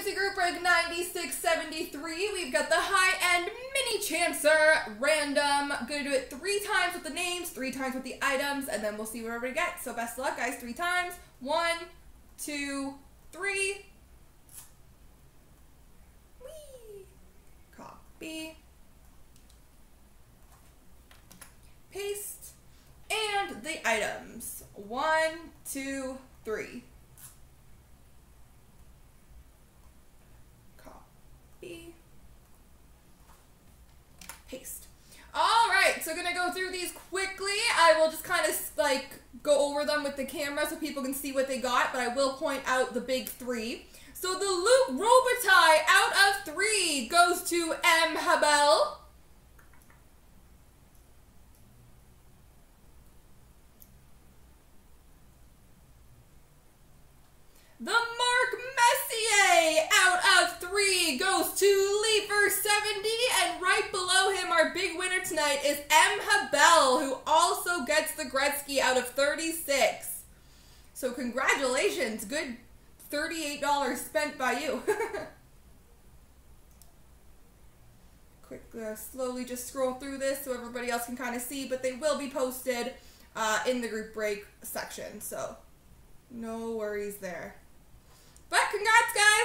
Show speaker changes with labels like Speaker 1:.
Speaker 1: CNC Group Break 9673. We've got the high-end mini chancer random. Gonna do it three times with the names, three times with the items, and then we'll see what we get. So best luck, guys, three times. One, two, three. Whee! Copy. Paste. And the items. One, two, three. Copy. Paste. All right, so gonna go through these quickly. I will just kind of like go over them with the camera so people can see what they got, but I will point out the big three. So the Luc Robitaille out of three goes to M. Habel. The Mark Messier out of three goes to Leaper 70, and right below him, our big winner tonight is M. Habel, who also gets the Gretzky out of 36. So congratulations, good $38 spent by you. Quick, uh, slowly just scroll through this so everybody else can kind of see, but they will be posted uh, in the group break section, so no worries there. But congrats, guys!